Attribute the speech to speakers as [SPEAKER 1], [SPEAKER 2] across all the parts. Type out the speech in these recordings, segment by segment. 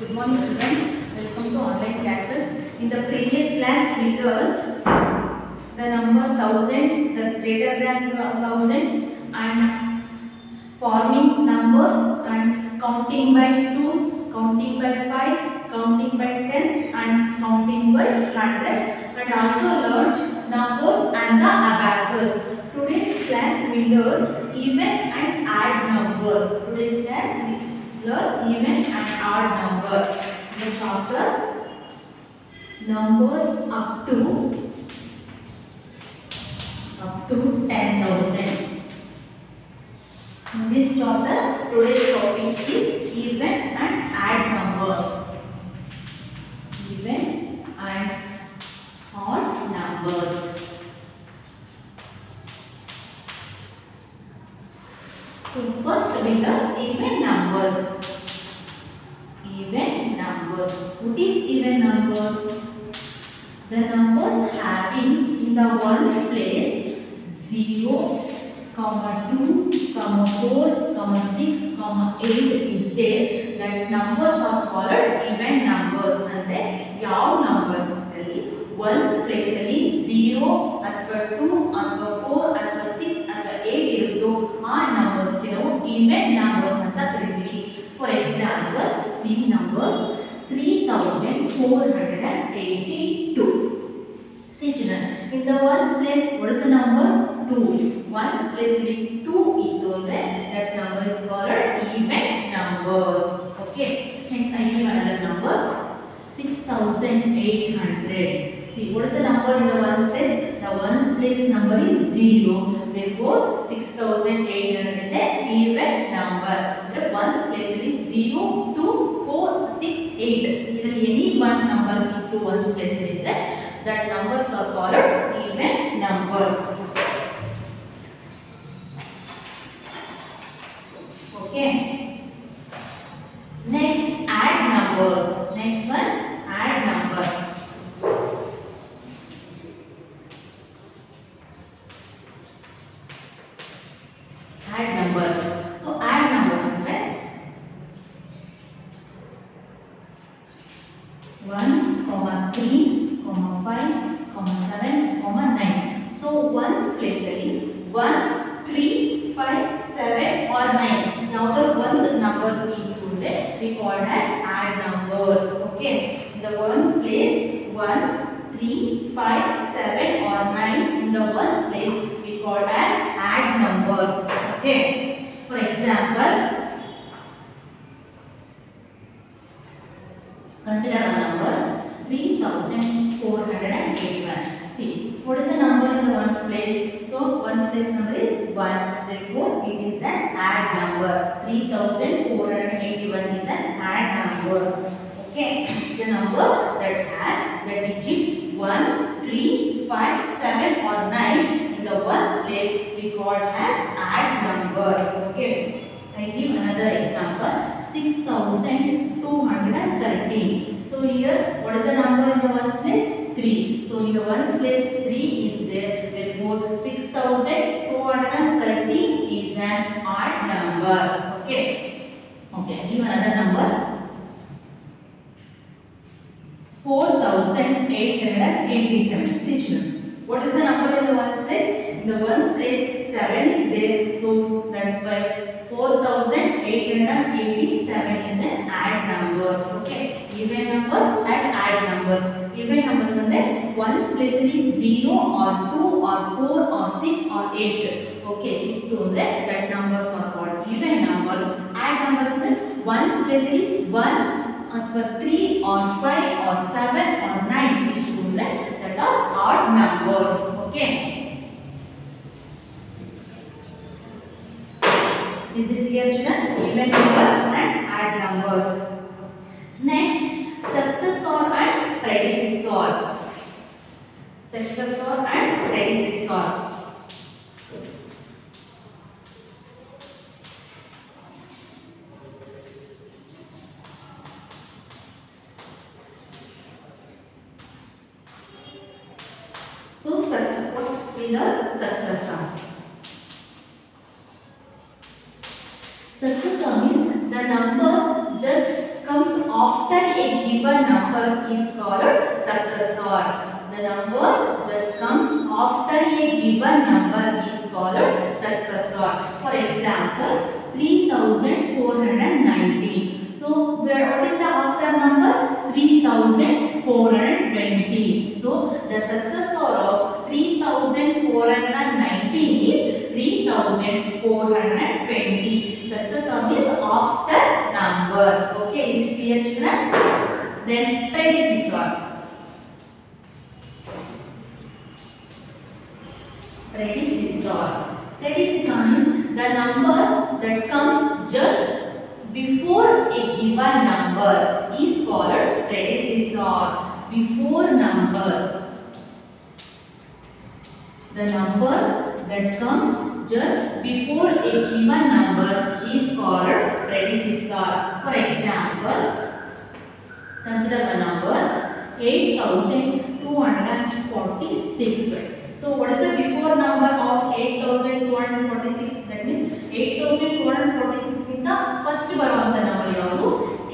[SPEAKER 1] Good morning students. Welcome to online classes. In the previous class we learned the number thousand, the greater than thousand and forming numbers and counting by twos, counting by fives, counting by tens and counting by hundreds and also learned numbers and the abacus. Today's class we learn even and add number. Today's class we learn even and odd number. The chapter numbers up to up to 10,000. In this chapter, today's topic is even and add numbers. 3482. See children, in the ones place, what is the number? 2. Ones place with 2 into there, that number is called even numbers. Okay. Next, I give another number. 6800. See, what is the number in the ones place? The ones place number is 0 Therefore, 6800 is an even number. the ones place is 0 to 4, 6, 8. Either any one number into ones place is that, that numbers are called even numbers. Okay. Next, add numbers. Consider number 3481. See, what is the number in the ones place? So, ones place number is 1. Therefore, it is an add number. 3481 is an add number. Okay, the number that has the digit 1, 3, 5, 7 or 9 in the ones place we call as add number. Okay. I give another example 6213. So here what is the number in the ones place? 3. So in the ones place 3 is there. Therefore 6230 is an odd number. Okay. Okay. Give another number. 4887. See children. What is the number in the ones place? In the ones place 7 is there. So that's why 4887 is an add numbers. Okay. Even numbers and add numbers. Even numbers ಅಂದ್ರೆ ones place ಅಲ್ಲಿ 0 or 2 or 4 or 6 or 8. Okay. ಇತ್ತು ಅಂದ್ರೆ that numbers are called even numbers. Add numbers ಅಂದ್ರೆ ones place ಅಲ್ಲಿ 1 ಅಥವಾ 3 or 5 or 7 or 9 ಇತ್ತು ಅಂದ್ರೆ that are odd numbers. Okay. children? Even numbers and add numbers. Next, successor and predecessor. Successor and predecessor. 3420. So, the successor of 3419 is 3420. Successor means after number. Okay, is it clear children? Then predecessor. A given number is called predecessor. Uh, before number. The number that comes just before a given number is called predecessor. Uh, for example, consider the number 8246. So what is the before number of 8246? That means 8246 ಇಂದ first ಬರುವಂತ number ಯಾವುದು?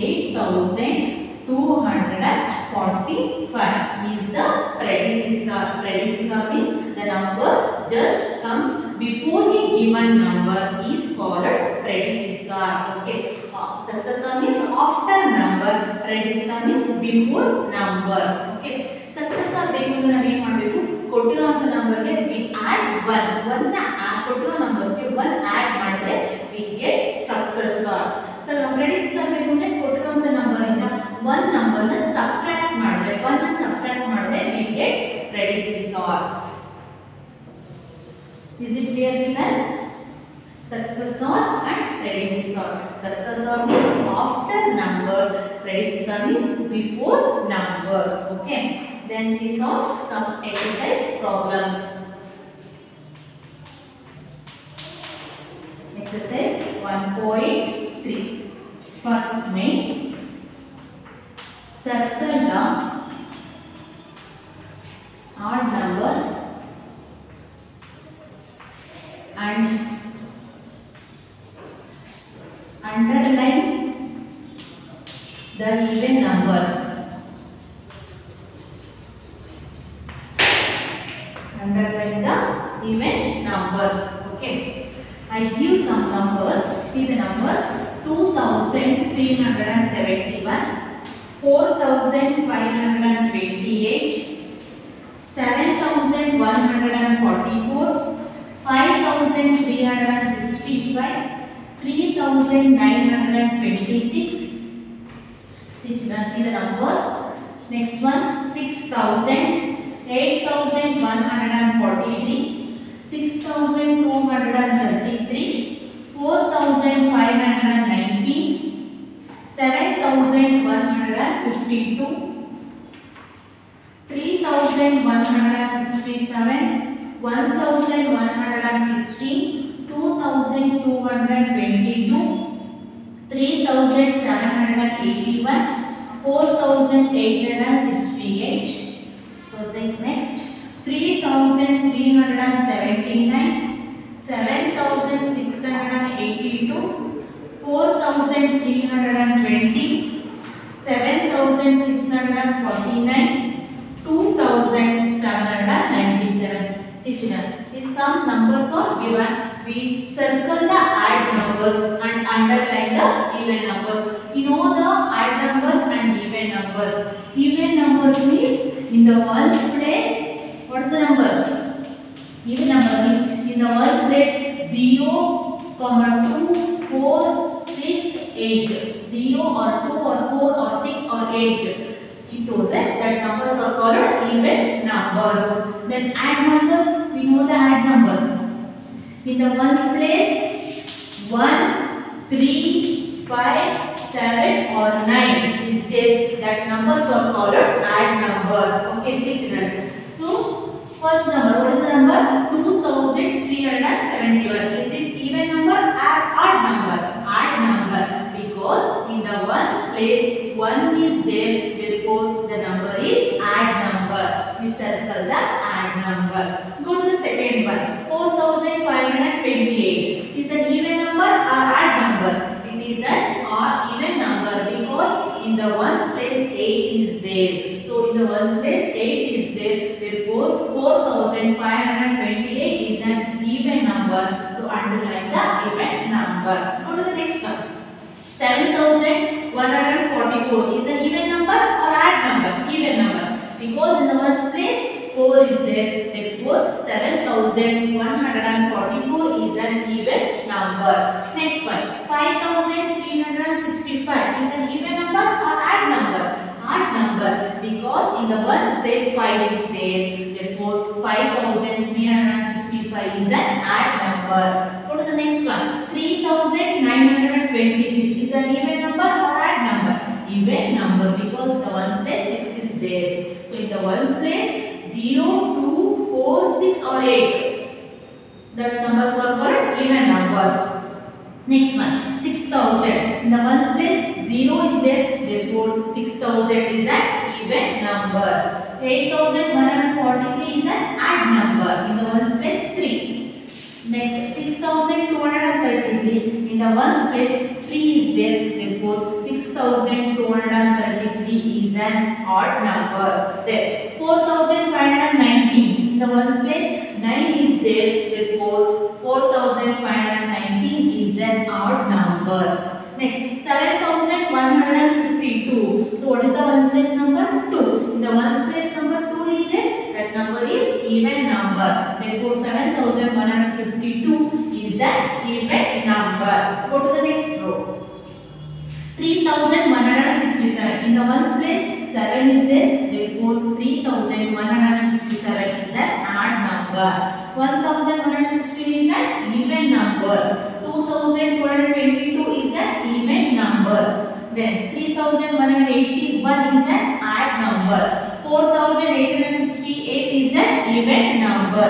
[SPEAKER 1] Eight thousand two hundred and forty five is the predecessor predecessor means the number just comes before a given number is called predecessor okay successor means after number predecessor means before number okay successor ಬೇಕು ಅಂದ್ರೆ ನಾವೇನ್ ಮಾಡಬೇಕು? ಕೊಟ್ಟಿರುವಂತ ನಂಬರ್ಗೆ V add one one ಕೊಟ್ಟಿರೋ ನಂಬರ್ಸ್ಗೆ one add ಮಾಡಿದ್ರೆ we get successor so ಪ್ರೆಡಿಸೆಸರ್ ಬೇಕು ಅಂದ್ರೆ ಕೊಟ್ಟಿರುವಂತ ನಂಬರ್ ಇಂದ ಒನ್ ನಂಬರ್ ನ ಸಬ್ಟ್ರಾಕ್ಟ್ ಮಾಡಿದ್ರೆ ಒನ್ ನ ಸಬ್ಟ್ರಾಕ್ಟ್ ಮಾಡಿದ್ರೆ we get predecessor Is it clear children? Successor and predecessor. Successor means after number, predecessor means before number. Okay. Then we saw some exercise problems. Exercise 1.3. First main. Circle the odd numbers and underline the even numbers. Underline the even numbers. Okay. I give some numbers. See the numbers 2371, 4528, 7144, 5365, 3926. See, children, see the numbers. Next one 6000, 8143, 6233, 4519, 7152, 3167, 1116, 2222, 3781, 4868. So the next 3379, 7682, 4320, 7649, 2797. See children, if some numbers are given, we circle the add numbers and underline the even numbers. You know the add numbers and even numbers. Even numbers means in the ones place, what's the numbers? Even number means in the ones place 0, comma 2, 4, 6, 8. 0 or 2 or 4 or 6 or 8. Into that, that numbers are called even numbers. Then add numbers, we know the add numbers. In the ones place, 1, 3, 5, 7 or 9 is there. That numbers are called add numbers. Okay, see children. First number, what is the number? 2371. Is it even number or odd number? Odd number. Because in the ones place, 1 is there. Therefore, the number is add number. We circle the add number. Go to the second one. 4528. Is an even number or odd number? It is an odd even number because in the ones place 8 is there. So in the ones place because in the ones place 5 is there. Therefore 5365 is an odd number. Go to the next one. 3926 is an even number or odd number? Even number because the ones place 6 is there. So in the ones place 0, 2, 4, 6 or 8. The numbers are called even numbers. Next one, 6000. In the ones place 0 is there, therefore 6000 is an even number. 8143 is an odd number. In the ones place 3. Next, 6233. In the ones place 3 is there, therefore 6233 is an odd number. There, 4590. In the ones place even number.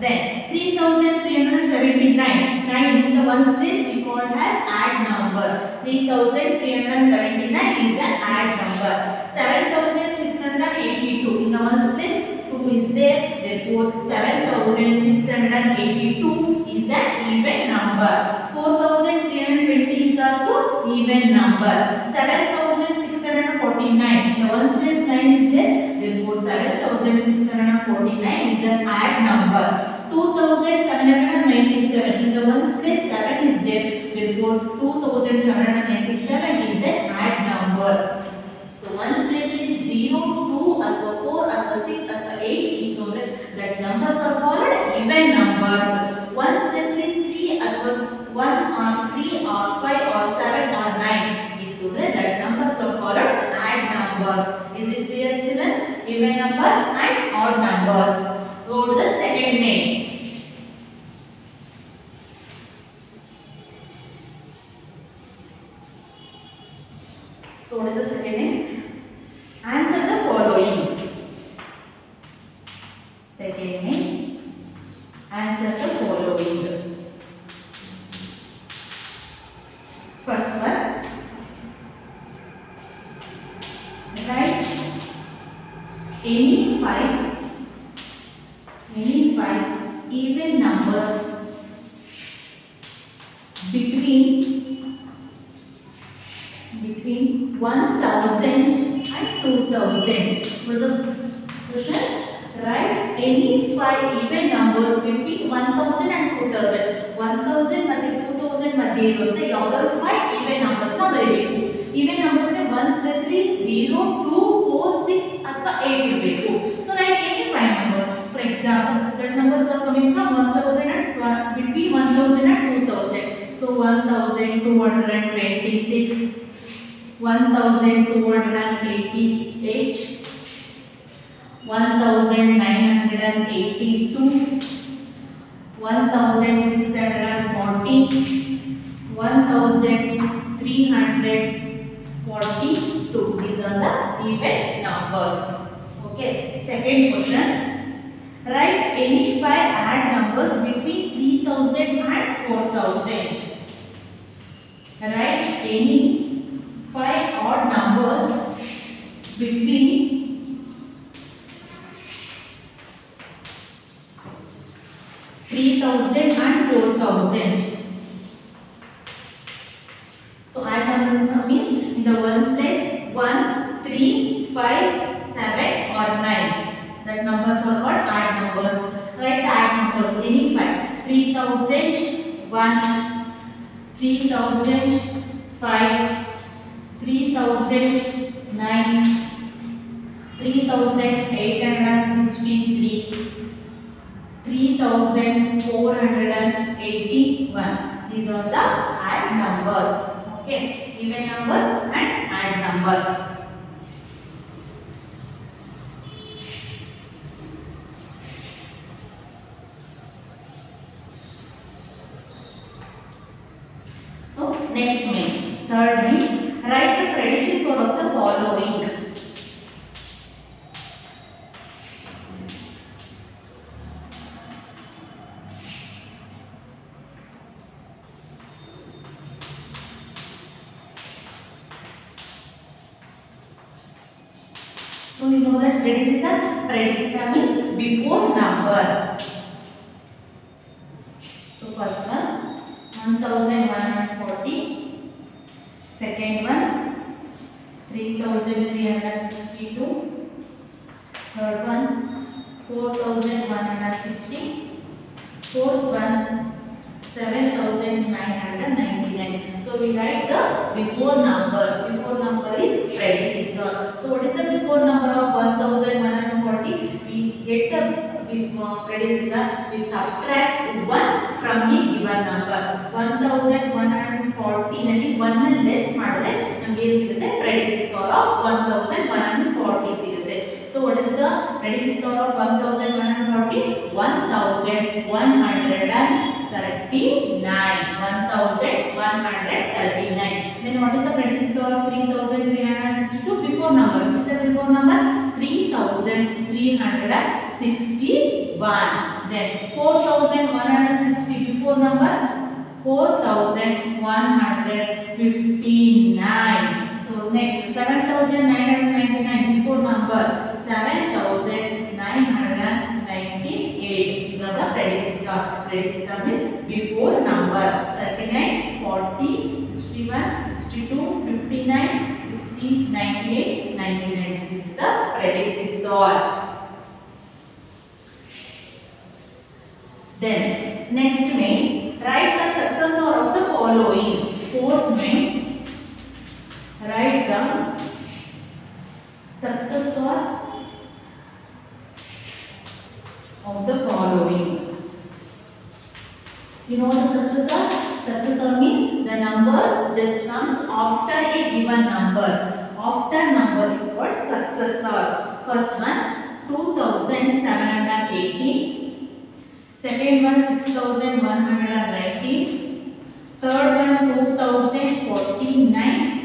[SPEAKER 1] Then 3379. 9 in the ones place we call as odd number. 3379 is an odd number. 7682 in the ones place 2 is there. Therefore 7682 is an even number. 4320 is also even number. 7649 in the ones place 9 is there. Therefore 7649 is an odd number. 2797 in the ones place 7 is there. Therefore 2797 is an odd number. So ones place is 0, 2 any five any five even numbers between between 1000 and 2000 was the question write any five even numbers between 1000 and 2000 1000 ಮತ್ತೆ 2000 ಮಧ್ಯೆ ಇರುವಂತ ಯಾವ್ದಾದ್ರು five even numbers ನ ಬರೀಬೇಕು even numbers ಅಂದ್ರೆ ones plus zero two 6 अथवा 8 રૂપિયા So write any any numbers. For example, example numbers are coming from one thousand and between 1000 and 2000 so 1226 1288 1982 1640 1340 are the even numbers. Okay second question. Write any five odd numbers between 3000 and 4000 write any five odd numbers between three thousand and four thousand. So 5, 7 or 9. Numbers are called odd numbers. The odd numbers. Any 5. 3000, 1, 3000, 5, 3000, 9, 3863, 3481. These are the odd numbers. Okay. Even numbers and odd numbers. So next main. Third main. Write the predecessor of the following. So you know that predecessor, predecessor means before number. get the uh, predecessor. We subtract 1 from the given number. 1140 ನಲ್ಲಿ 1 less ಮಾಡಿದ್ರೆ ನಮಗೆ ಏನು ಸಿಗುತ್ತೆ predecessor of 1140 ಸಿಗುತ್ತೆ. So what is the predecessor of 1140? 1139. 1139. Then what is the predecessor of 3362? Before number. Which is the before number? 3361. Then 4160 before number? 4159. So next 7999 before number 7998. These are the predecessor. Predecessor means before number 39, 40, 61, 62, 59, 60, 98, 99. This is the Then next to write 2780. Second one 6119. Third one 2049.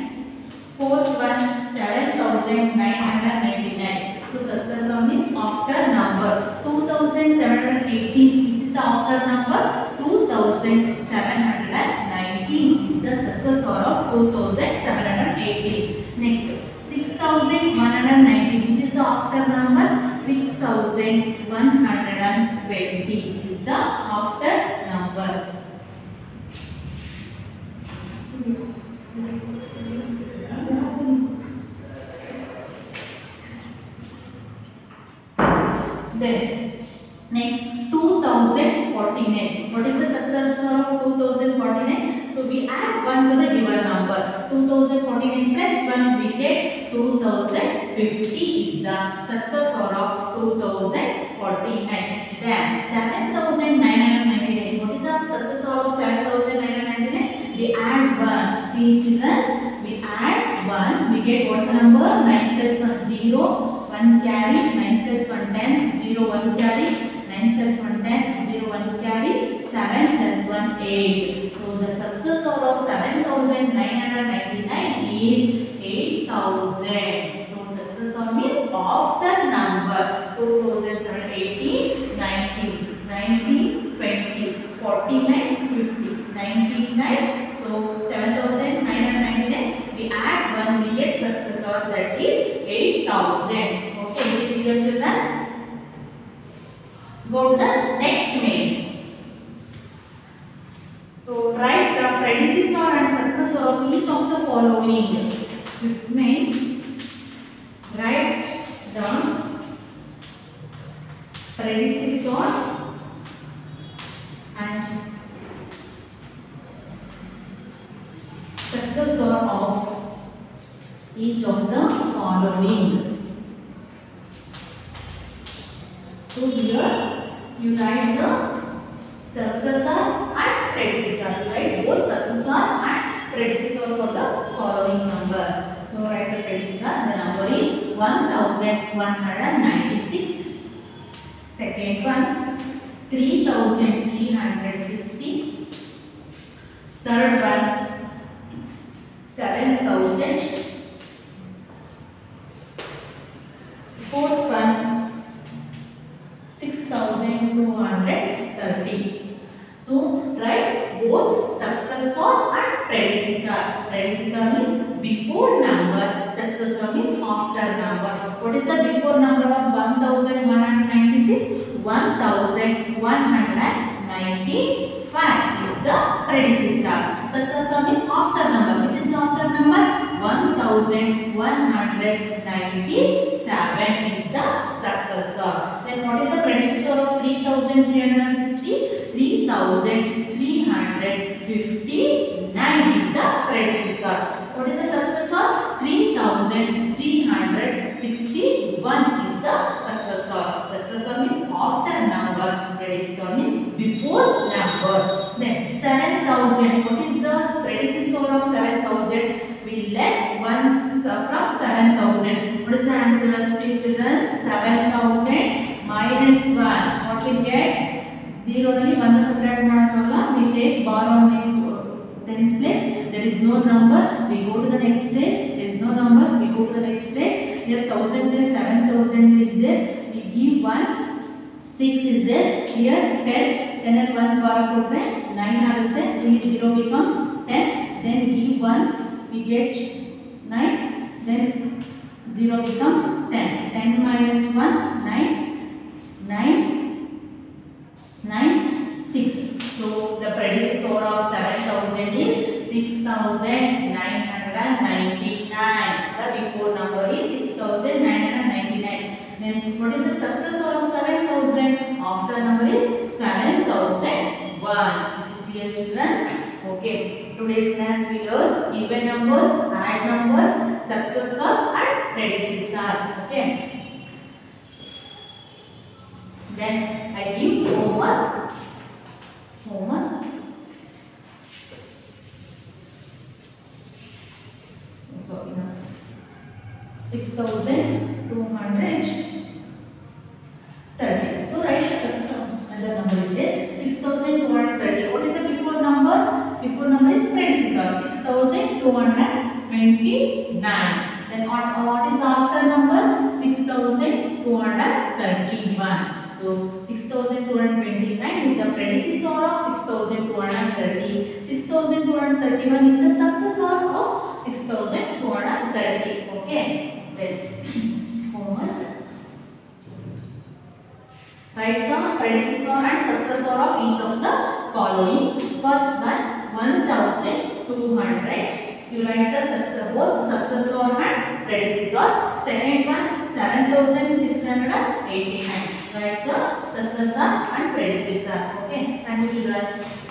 [SPEAKER 1] Fourth one 7999. So successor means after number 2718 which is the after number 2719 is the successor of 2718. Next 6119 which is the after number 6120 is the after number. Then next 2049. What is the successor of 2049? So we add 1 to the given number. 2049 plus 1 we get 2050 is the successor of 2049. Then 7999. What is the successor of 7999? We add 1. See children, we add 1. We get what's the number? 9 plus 1 0. 1 carry, 9 plus 1 10, 0 1 carry, 9 plus 1 10, 0 1 carry, 7 plus 1 8. So the successor of 7999 is 8000. So successor means after number 2780, 90, 90, 20, 49, 50, 99. So 7999 we add 1 we get successor that is 8000. Okay, is it clear children? Go to the next main. So write the predecessor and successor of each of the following. Fifth main. Write predecessor and successor of each of the following. So here you write the successor and predecessor. Write both successor and predecessor for the following number. So write the predecessor. The number is 1196. Second one 3360. Third one 7000. Fourth both successor and predecessor. Predecessor means before number, successor means after number. What is the before number of 1196? 1195 is the predecessor. Successor means after number. Which is the after number? 1197 is the successor. Then what is the predecessor of 3360? 3359 is the predecessor. What is the successor? 3361 is the successor. Successor means after number. Predecessor means before number. Then 7000. What is the predecessor of 7000? We less 1 from 7000. What is the answer? See children. 7000 minus 1. What we get? 0 ನಲ್ಲಿ 1 subtract ಮಾಡೋಕ್ಕಲ್ಲ we take bar on this tens place there is no number we go to the next place there is no number we go to the next place here 1000 place 7000 is there we give 1 6 is there here 10 10 and 1 bar ಕೊಟ್ರೆ 9 ಆಗುತ್ತೆ ಇಲ್ಲಿ 0 becomes 10 then give 1 we get 9 then 0 becomes 10 10 minus 1 9 9 9 6 so the predecessor of 7000 is 6999 the before number is 6999 then what is the successor of 7000 after number is 7001 is it clear children okay today's class we learn even numbers add numbers successor and predecessor okay Then I give homework. Homework. So, so enough. 6,230. So write the another number is there. 6,230. What is the before number? Before number is predecessor. 6,229. Then what, what is the after number? 6,231. So 6229 is the predecessor of 6230. 6231 is the successor of 6230. Okay. Then homework. Write the predecessor and successor of each of the following. First one 1200. You write the successor both successor and predecessor. Second one 7689. Write the successor and predecessor. Okay. Thank you children.